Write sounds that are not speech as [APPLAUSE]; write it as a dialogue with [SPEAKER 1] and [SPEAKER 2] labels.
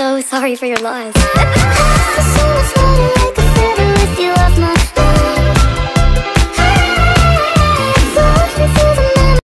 [SPEAKER 1] so sorry for your loss. [LAUGHS]